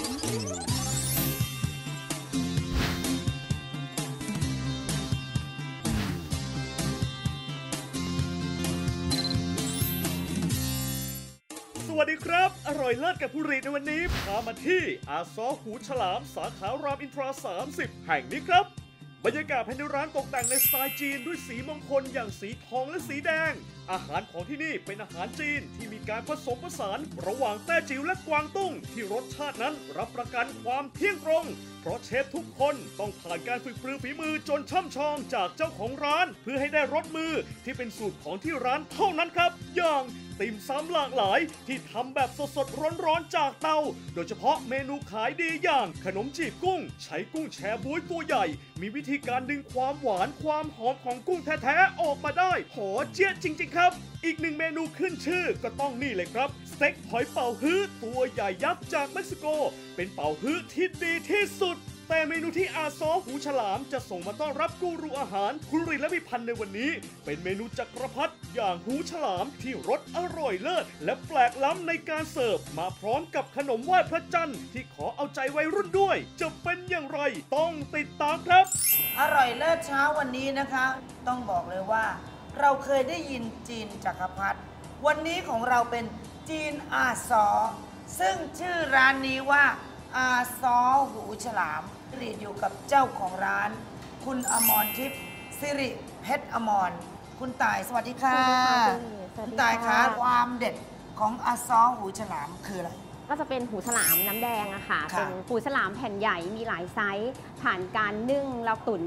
สวัสดีครับ อร่อยเลิศกับผู้รีในวันนี้ พามาที่อาซอหูฉลามสาขารามอินทรา 30 แห่งนี้ครับ บรรยากาศภายในร้านตกแต่งในสไตล์จีนด้วยสีมงคลอย่างสีทองและสีแดง อาหารของที่นี่เป็นอาหารจีนที่มีการผสมผสานระหว่างแต้จิ๋วและกวางตุ้ง ที่รสชาตินั้นรับประกันความเที่ยงตรง เพราะเชฟทุกคนต้องผ่านการฝึกปรือฝีมือจนช่ำชองจากเจ้าของร้าน เพื่อให้ได้รสมือที่เป็นสูตรของที่ร้านเท่านั้นครับ อย่าง ติ่มซำหลากหลาย ที่ทำแบบสดๆร้อนๆจากเตา โดยเฉพาะเมนูขายดีอย่าง ขนมจีบกุ้ง ใช้กุ้งแชบ๊วยตัวใหญ่ มีวิธีการดึงความหวานความหอมของกุ้งแท้ๆออกมาได้หอเจี๊ยะจริง ๆ ครับ อีกหนึ่งเมนูขึ้นชื่อก็ต้องนี่เลยครับสเต็กหอยเป่าฮื้อตัวใหญ่ยักษ์จากเม็กซิโก เป็นเป่าฮื้อที่ดีที่สุด แต่เมนูที่อาซอหูฉลามจะส่งมาต้อนรับกูรูอาหาร คุณรินและพิพันธ์ในวันนี้ เป็นเมนูจักรพรรดิอย่างหูฉลามที่รสอร่อยเลิศและแปลกล้ำในการเสิร์ฟ มาพร้อมกับขนมไหว้พระจันทร์ที่ขอเอาใจวัยรุ่นด้วย จะเป็นอย่างไรต้องติดตามครับ อร่อยเลิศเช้าวันนี้นะคะ ต้องบอกเลยว่า เราเคยได้ยินจีนจักรพรรดิวันนี้ของเราเป็นจีนอาซ้อซึ่งชื่อร้านนี้ว่า อาซ้อหูฉลามหรีดอยู่กับเจ้าของร้าน คุณอมรทิพย์สิริเพชรอมร คุณตายสวัสดีค่ะ สวัสดีค่ะคุณตายคะความเด็ดของอาซ้อหูฉลามคืออะไร ก็จะเป็นหูฉลามน้ำแดงอะค่ะ ค่ะเป็นหูฉลามแผ่นใหญ่มีหลายไซส์ ผ่านการนึ่งแล้วตุ๋น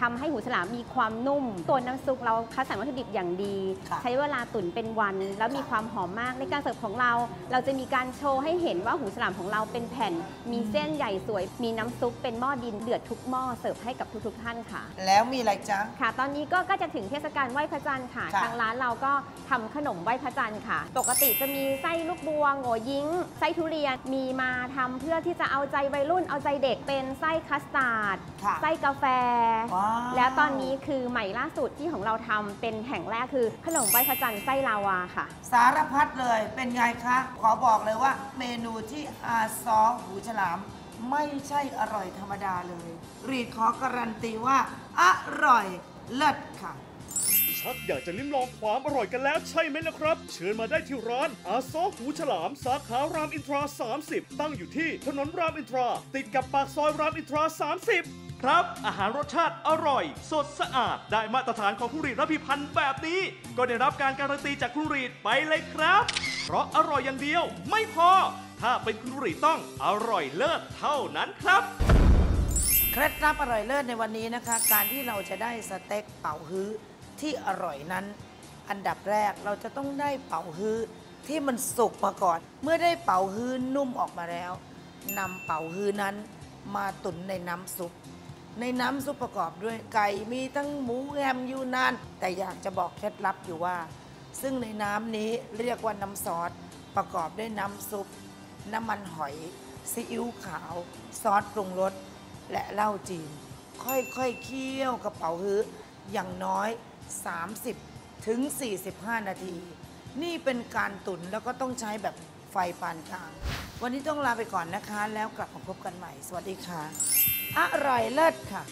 ทำให้หูฉลามมีความนุ่ม ตัวน้ำซุปเราคัดสรรวัตถุดิบอย่างดี ค่ะใช้เวลาตุ๋นเป็นวัน แล้วมีความหอมมากในการเสิร์ฟของเรา เราจะมีการโชว์ให้เห็นว่าหูฉลามของเราเป็นแผ่น มีเส้นใหญ่สวย มีน้ำซุปเป็นหม้อดินเดือดทุกหม้อเสิร์ฟให้กับทุกๆท่านค่ะ แล้วมีอะไรจ๊ะ ค่ะ ตอนนี้ก็ก็จะถึงเทศกาลไหว้พระจันทร์ค่ะ ค่ะทางร้านเราก็ทำขนมไหว้พระจันทร์ค่ะ ปกติจะมีไส้ลูกบัวโง่ยิ้ง ไส้ทุเรียนมีมาทำเพื่อที่จะเอาใจวัยรุ่นเอาใจเด็กเป็นไส้คัสตาร์ดค่ะไส้กาแฟว้าวแล้วตอนนี้คือใหม่ล่าสุดที่ของเราทำเป็นแห่งแรกคือขนมไหว้พระจันทร์ไส้ลาวาค่ะ สารพัดเลยเป็นไงคะ ขอบอกเลยว่า เมนูที่อาซ้อหูฉลาม ไม่ใช่อร่อยธรรมดาเลย หรีดขอการันตีว่า อร่อยเลิศค่ะ ชักอยากจะลิ้มลองความอร่อยกันแล้วใช่ไหมล่ะครับ เชิญมาได้ที่ร้านอาซ้อหูฉลามสาขารามอินทรา 30 ตั้งอยู่ที่ถนนรามอินทรา ติดกับปากซอยรามอินทรา 30 ครับ อาหารรสชาติอร่อย สดสะอาด ได้มาตรฐานของคุณรีดและพิพันธ์แบบนี้ ก็ได้รับการการันตีจากคุณรีดไปเลยครับ เพราะอร่อยอย่างเดียว ไม่พอ ถ้าเป็นคุณรีดต้องอร่อยเลิศเท่านั้นครับเคล็ดลับอร่อยเลิศในวันนี้นะคะ การที่เราจะได้สเต็กเป่าฮื้อ ที่อร่อยนั้น อันดับแรกเราจะต้องได้เป่าฮื้อที่มันสุกมาก่อน เมื่อได้เป่าฮื้อนุ่มออกมาแล้วนำเป่าฮื้อนั้นมาตุ๋นในน้ำซุป ในน้ำซุปประกอบด้วยไก่มีทั้งหมูแฮมยูนาน แต่อยากจะบอกเคล็ดลับอยู่ว่า ซึ่งในน้ำนี้เรียกว่าน้ำซอสประกอบด้วยน้ำซุป น้ำมันหอยซีอิ๊วขาว ซอสปรุงรสและเหล้าจีน ค่อยๆเคี่ยวกระเป๋าฮื้ออย่างน้อย 30 ถึง 45 นาที นี่เป็นการตุ๋นแล้วก็ต้องใช้แบบไฟปานกลาง วันนี้ต้องลาไปก่อนนะคะ แล้วกลับมาพบกันใหม่ สวัสดีค่ะ อร่อยเลิศค่ะ